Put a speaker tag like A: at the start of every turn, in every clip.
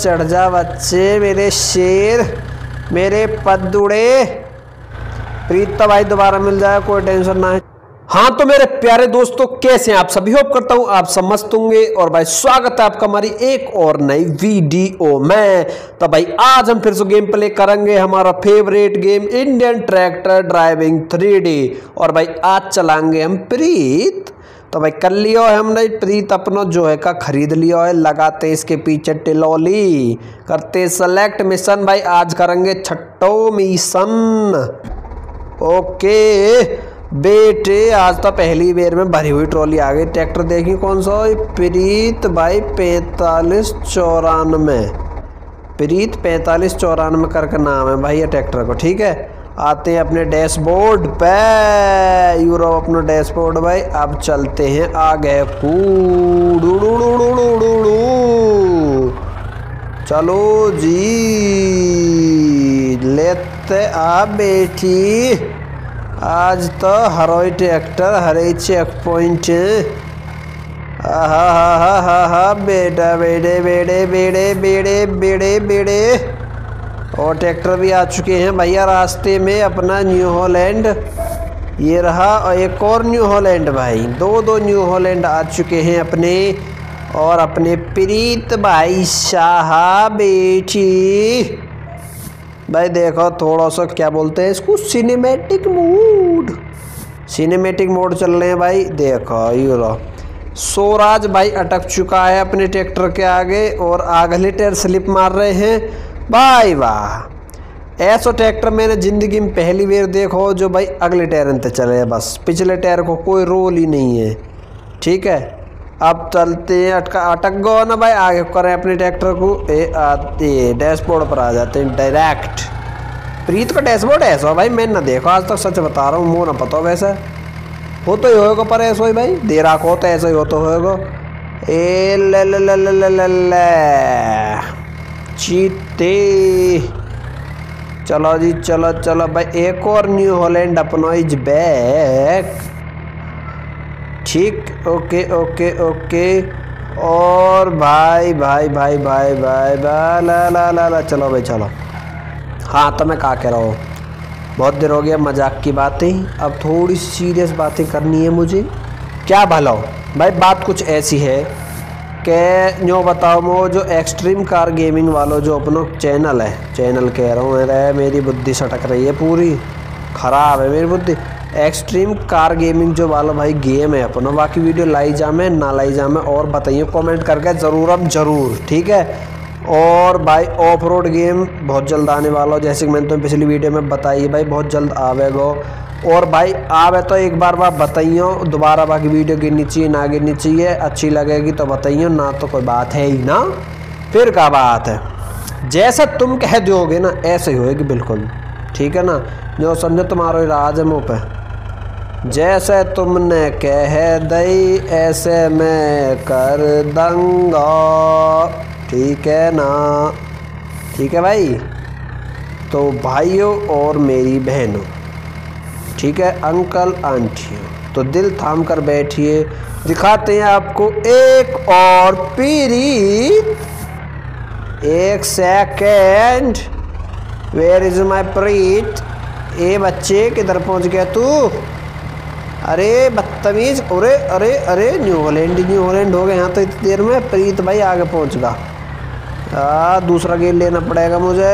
A: चढ़ जा बच्चे, मेरे शेर, मेरे पदुड़े प्रीत भाई, दोबारा मिल जाए, कोई टेंशन ना है। हाँ तो मेरे प्यारे दोस्तों, कैसे हैं आप? सभी होप करता हूँ आप समझते होंगे, और भाई, स्वागत है आपका हमारी एक और नई वीडियो में। तो भाई, आज हम फिर से गेम प्ले करेंगे, हमारा favourite game Indian tractor driving three और भाई, आज चलाएँगे हम प्रीत तो भाई कर लियो है हमने प्रीत अपना जो है का खरीद लिया है, लगाते इसके पीछे टिलोली, करते सेलेक्ट मिशन भाई, आज करेंगे छठो मिशन ओके, बेटे, आज तो पहली बेर में भरी हुई ट्रॉली आ गई, ट्रैक्टर देखी कौन सा प्रीत भाई पैंतालीस चौरानवे। प्रीत पैंतालीस चौरानवे करके नाम है भाई ये ट्रैक्टर को, ठीक है? आते हैं अपने डैशबोर्ड पे। यूरो अपना डैशबोर्ड भाई। अब चलते हैं आ आगे चलो जी। लेते आ बेटी। आज तो हरोई ट्रैक्टर हरे चेक पॉइंट। हा हा हा हा हा, बेटा बेड़े बेड़े बेड़े बेड़े बेड़े बेड़े और ट्रैक्टर भी आ चुके हैं भैया, रास्ते में अपना न्यू हॉलैंड ये रहा, और एक और न्यू हॉलैंड भाई, दो दो न्यू हॉलैंड आ चुके हैं अपने। और अपने प्रीत भाई शाह बेटी भाई देखो थोड़ा सा क्या बोलते हैं इसको सिनेमेटिक मोड सिनेमेटिक मोड चल रहे हैं भाई, देखो यूरो सोराज भाई अटक चुका है अपने ट्रैक्टर के आगे, और आगले टेर स्लिप मार रहे हैं। भाई वाह। ऐसा ट्रैक्टर मैंने ज़िंदगी में पहली बार देखो जो भाई अगले टायर अंत चले बस। पिछले टायर को कोई रोल ही नहीं है। ठीक है? अब चलते हैं, अटका अटक गो ना भाई, आगे करें अपने ट्रैक्टर को। ए आते डैशबोर्ड पर आ जाते हैं, डायरेक्ट। प्रीत का डैशबोर्ड ऐसा भाई, मैंने ना देखा, आज तक सच बता रहा हूँ, मुँह ना पता वैसा। हो तो ही होएगा पर ऐसा ही भाई दे रखो तो ऐसा ही हो तो होएगा। ए ल। चीते चलो जी, चलो चलो भाई, एक और न्यू हॉलैंड अपना इज़ बैक ठीक ओके ओके ओके और भाई भाई भाई भाई भाई भाई, ला ला ला ला, चलो भाई, चलो। हाँ तो मैं कहा कह रहा हूँ? बहुत देर हो गया, मज़ाक की बातें। अब थोड़ी सीरियस बातें करनी है मुझे। क्या भला हो? भाई, बात कुछ ऐसी है कि जो बताओ मो, जो एक्सट्रीम कार गेमिंग वालों जो अपना चैनल है चैनल कह रहा हूँ अरे मेरी बुद्धि सटक रही है पूरी, ख़राब है मेरी बुद्धि। एक्सट्रीम कार गेमिंग जो वाला भाई गेम है अपना, बाकी वीडियो लाई जामे ना लाई जामे और बताइए कमेंट करके ज़रूर अब, ज़रूर, ठीक है? और भाई ऑफ़ रोड गेम बहुत जल्द आने वाला हो, जैसे कि मैंने तुम्हें तो पिछली वीडियो में बताई, भाई बहुत जल्द आवेगा। और भाई आवे तो एक बार बात बताइयो, दोबारा बाकी वीडियो गिरनी चाहिए ना गिरनी चाहिए अच्छी लगेगी तो बताइयो, ना तो कोई बात है ही ना। फिर क्या बात है? जैसा तुम कह दोगे ना, ऐसे ही होएगी बिल्कुल। ठीक है ना? जो समझो तुम्हारा राज है मुँह पे। जैसे तुमने कह दई, ऐसे मैं कर दंगा। ठीक है ना? ठीक है भाई? तो भाइयों और मेरी बहनों ठीक है अंकल आंटियों तो दिल थाम कर बैठिए। दिखाते हैं आपको एक और पीरी। एक second where is my Preet ए बच्चे किधर पहुँच गया तू? अरे बदतमीज। अरे अरे अरे न्यू हॉलैंड हो गए यहाँ तो इतनी देर में। प्रीत भाई आगे पहुँच गया आ, दूसरा गेट लेना पड़ेगा मुझे।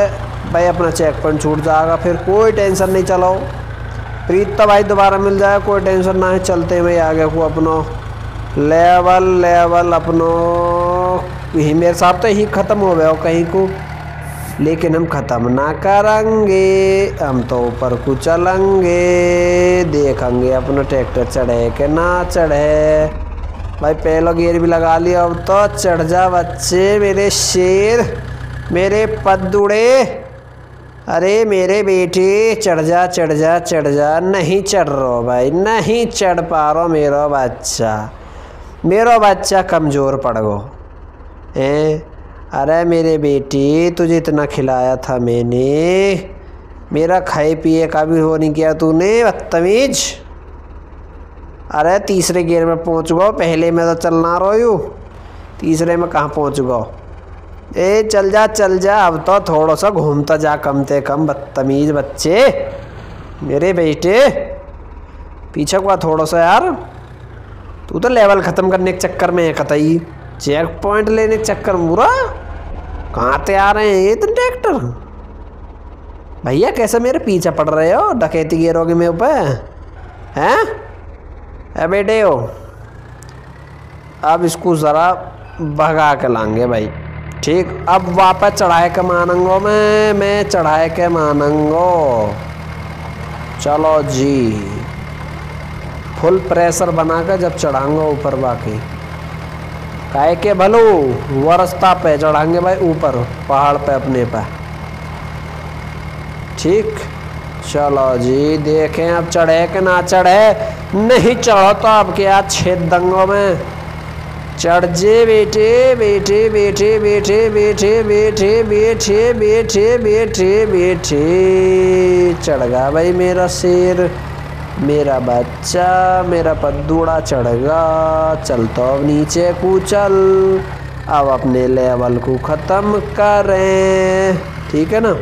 A: भाई अपना चेक पॉइंट छूट जाएगा। फिर कोई टेंशन नहीं चलाओ। प्रीत तो भाई दोबारा मिल जाए कोई टेंशन ना है, चलते भाई आगे को अपनो। लेवल लेवल अपनो। ही मेरे साथ तो ही ख़त्म हो गया हो कहीं को। लेकिन हम ख़त्म ना करेंगे, हम तो ऊपर को चलेंगे, देखेंगे अपना ट्रैक्टर चढ़े के ना चढ़े। भाई पहला गियर भी लगा लिया, अब तो चढ़ जा बच्चे, मेरे शेर, मेरे पदुड़े अरे मेरे बेटे, चढ़ जा चढ़ जा चढ़ जा। नहीं चढ़ रहा भाई, नहीं चढ़ पा रो मेरा बच्चा। मेरा बच्चा कमज़ोर पड़ गो ए अरे मेरे बेटी, तुझे इतना खिलाया था मैंने। मेरा खाए पिए का भी हो नहीं किया तूने, बदतमीज। अरे तीसरे गियर में पहुँच गो, पहले में तो चलना रोयू। तीसरे में कहाँ पहुँच गो? ए, चल जा चल जा, अब तो थोड़ा सा घूमता जा कम से कम, बदतमीज बच्चे। मेरे बेटे, पीछे हुआ थोड़ा सा यार। तू तो लेवल ख़त्म करने के चक्कर में है, कतई। चेक पॉइंट लेने के चक्कर में, बुरा। कहाँ से आ रहे हैं ये तो ट्रैक्टर भैया, कैसे मेरे पीछे पड़ रहे हो? डकैती गिरोगे मेरे ऊपर? हैं? ए, बेटे हो अब इसको ज़रा भगा के लाएँगे भाई। ठीक, अब वापस चढ़ाए के मानंगो में, मैं चढ़ाए के मानंगो। चलो जी। फुल प्रेशर बना कर जब चढ़ाऊँगा ऊपर बाकी काहे के भलो, वो रास्ता पे चढ़ाएँगे भाई ऊपर, पहाड़ पे अपने पे। ठीक, चलो जी, देखें अब चढ़े के ना चढ़े। नहीं चढ़ो तो अब क्या छेद दंगों में। चढ़ जे बेटे बेटे बेटे बेटे बेटे बेटे बेटे बेटे बेटे बेटे चढ़ गया भाई मेरा शेर, मेरा बच्चा, मेरा पद्दूड़ा चढ़ गया। चल तो अब नीचे कूचल अब अपने लेवल को ख़त्म करें। ठीक है ना?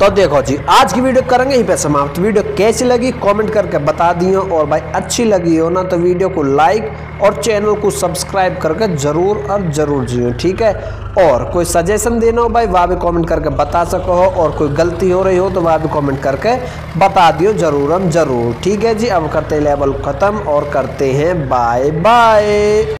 A: तो देखो जी, आज की वीडियो करेंगे ही पे समाप्त वीडियो कैसी लगी कमेंट करके बता दियो और भाई अच्छी लगी हो ना तो वीडियो को लाइक और चैनल को सब्सक्राइब करके ज़रूर और ज़रूर जियो, ठीक है? और कोई सजेशन देना हो भाई, वह भी कमेंट करके बता सको हो, और कोई गलती हो रही हो तो वह भी कमेंट करके बता दियो ज़रूर हम ज़रूर, ठीक है जी? अब करते लेवल ख़त्म और करते हैं बाय बाय